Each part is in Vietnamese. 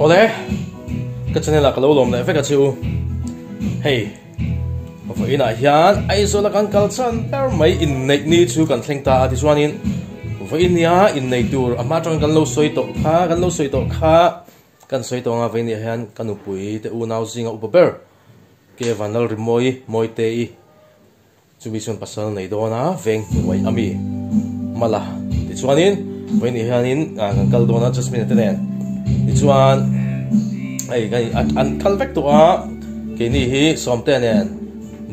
ole ka chane le fe ka hey fa ina hian ai zo la kan kal chan mai in nei ni chu kan thleng ta ti chuanin fa in. In nei tur ama tang kan lo soi to kha kan lo soi to kha. Kan soi to nga ve ni hian kan upui te u nau zinga upaber ke vanal rimoi moi te i chu chun pasal nei do na, veng wai ami mala ti chuanin ve ni hianin kan à, kal do na, just minute nen chuan ei cái an thal vek to a ke ni hi som te nen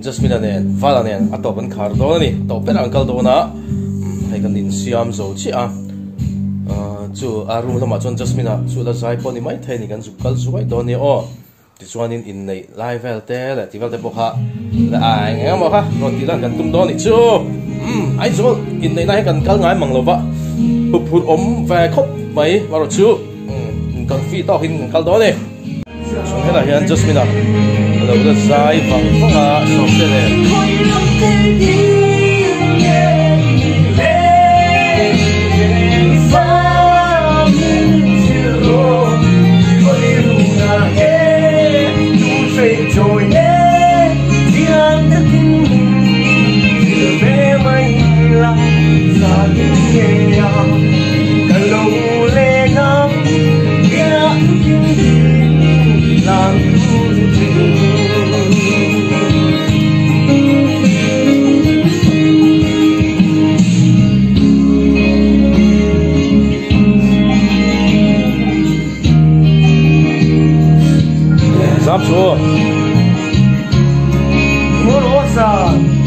just mina nen vala nen a ato ban khar do ni to pe an kal do na. Hay kan in siam zo chi a chu a room lama chuan just mina chu la zai po ni mai thai ni kan zu kal chu ai do ni o ti chuan in in nei live vel te la ti vel te bo kha la ai nga mo kha ro ti lan kan tum do ni chu um ai zo in nei nai kan kal ngai mang lo ba phut om ve khop mai ma ro chu kan fi to hin kan kal do ni chung hết là hiện just mina đầu là dài vòng phong à sống thế này Giáp xuống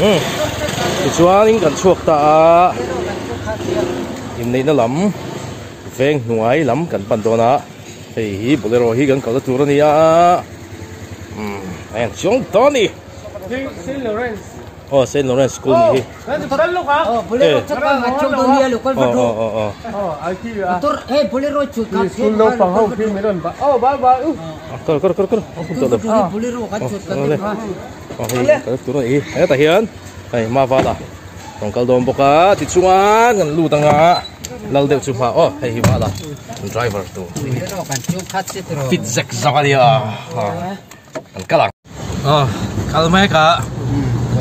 Ừ. Thì chuan kan chuộc ta in nei na lam veng nuai lam kan pan do na hei hi bolero hi kan kal tur ni a um en chong to ni Saint Lawrence. Oh Saint Lawrence School ni hi Nanti total lu kah? Oh, boleh Eh. cepat ngacung tu dia lu kau oh betul. oh oh oh. Oh, aki ah. Tur, hey boleh ro cut Di school lo pang hau pi meron ba. Oh, ba ba. Uh. kor kor kor kor oh Tu to tu. boleh ro cut cut Boleh. cut. oh hi kal tur ni ai ta hian ai ma va la tong kal dom boka ti chuan kan lu tanga lal deuh chu ma oh hei hi va la driver tu. Boleh ro ngacung cut sit ro. fit zek zakali ah. Kan kalang oh kalmai ka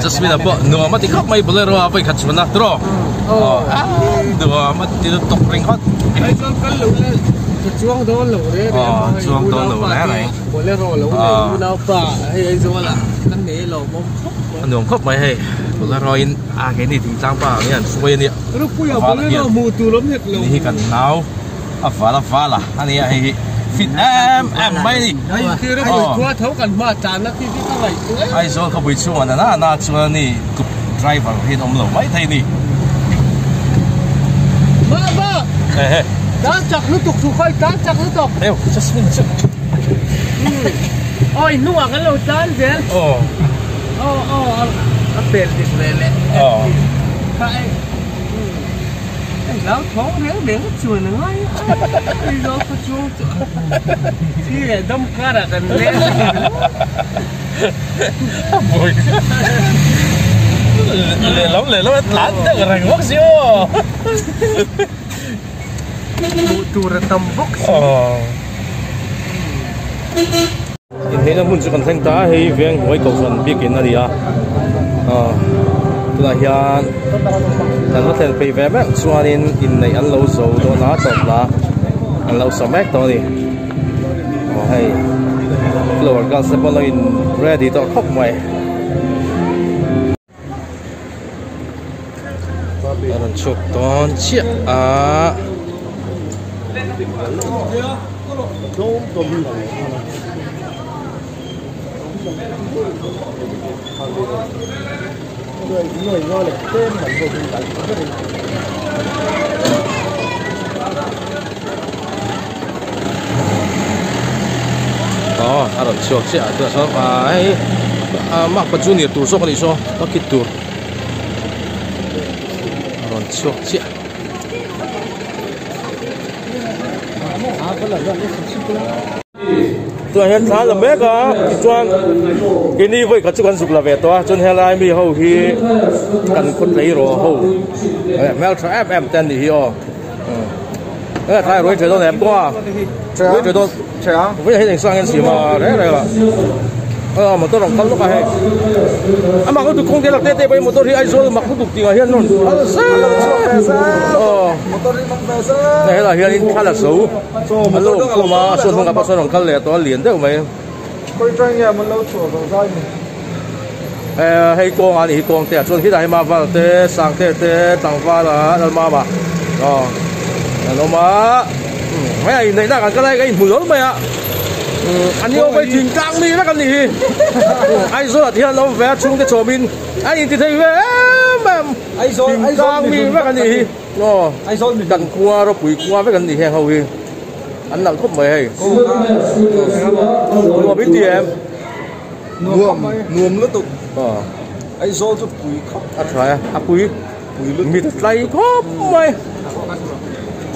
just mina po no ma ti khop mai bolero a pai khat chuna tro oh do ma ti tok ring hot Ai con kan lu le. Chuang do lu re. Oh, chuang do lu le này. Boleh ro lu le. Ah. Nau pa. Ai ai zo la. Kan ne lo mom. anh đồn khóc mày hay bolero in à cái này thì trang ba cái anh xuôi đi Pero puya Apa boleh lagi? ro mu tu lom net lu. đi cần nào à phá là phá là anh ấy hay fit em em mày đi Ai kira Oh. mu tua thau kan ma chan na ti ti ka lai tu. ai số không bị chua nè na na chua nè cục driver hiện ông lẩu mấy thầy nè Ba ba. ê ê Da chak lu tuk tu khai da chak lu tuk. Ê, just minute Oi, nu kan lu chan zel. oh Oh, oh. Apel di lele. oh Kai. Lão thốn nếu biển chuồn nữa ấy. Đi đâu có chuông. Thì là đông cá là cần lên. Bùi Lệ lắm, lệ lắm, lát được rành mất xíu Tu ra tâm bốc. Ờ In thế là muốn cho con thanh tá hay viên với cầu phần biết kiến là gì à Vâng, ờ Tức là hiện Thành nó thành bì vẽ mẹ Xoa nên in này ăn lâu dầu đó, ná tập là Ăn lâu sọ mẹ đó đi. Ờ hay. Flower girl sẽ bao in ready đó, khóc mày. Aron chụp ton chia à Oh, aron chụp chia à Tức là phải À, mắc bà junior tour số cái số Đó kít tour Aron chụp chia tôi hiện ra là mấy cả chuan cái này với cả chú con dục là về to chuan hiện lại mi hi cần khuất lấy rồi hậu mèo cho em em tên thì hi o. Cái thái rồi chơi đó đẹp quá. Rồi chơi chơi à bây giờ hiện sang cái gì mà đấy này là ờ này. À mà có tụi công ty là tê tê bây một tôi thì ai mà cũng tụt tiền hiện luôn. Ờ. Motor đi mang về sa này là hiện khá là xấu. Anh lúc cô mà xuân không gặp bác xuân đồng cân lẻ tôi liền đấy mày? Coi trang nhà mình lâu chùa rồi sai ờ hay con anh thì con tè xuân khi đại mà là mà mà ờ. Là mà. Mấy này này là cái này cái mùi lớn mày ạ anh yêu bây thuyền căng đi đó cái gì anh số là thiên nó vẽ chung cái chỗ mình anh thì thấy vẽ mà ai rồi rồi căng đi với cái gì nó ai rồi cần qua rồi bụi qua với cái gì hàng hầu gì anh nặng không mày hay qua biết tiền nuông nuông lướt tục ờ ai rồi cho bùi khóc à phải à bùi lướt mịt lấy có mày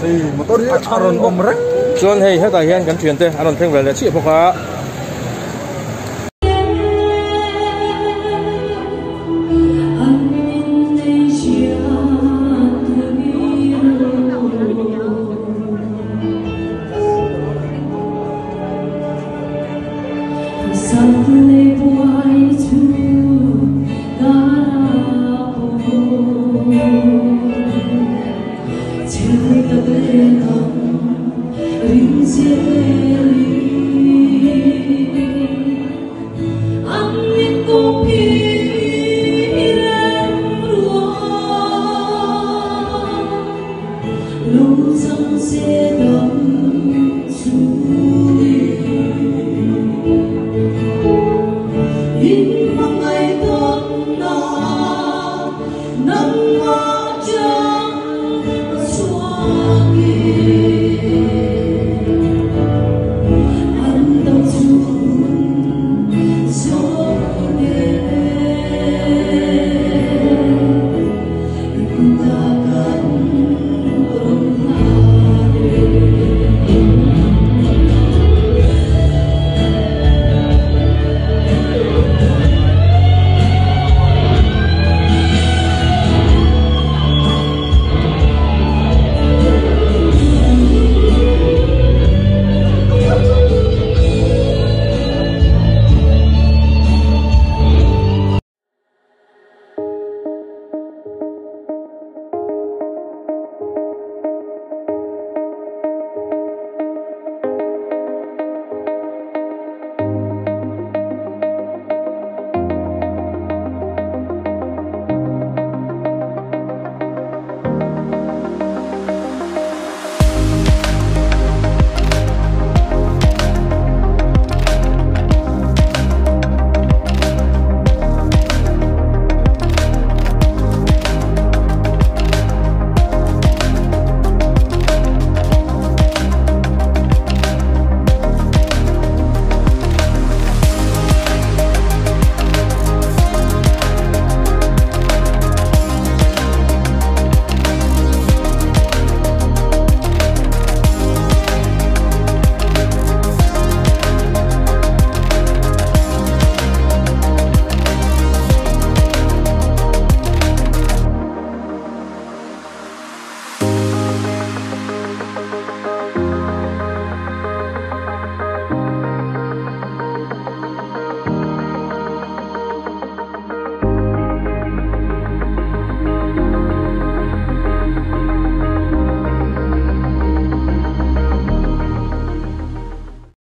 thì motor đi aron om rek John hay hết tài hiện cái thuyền thế anh thấy về là chị phục hạ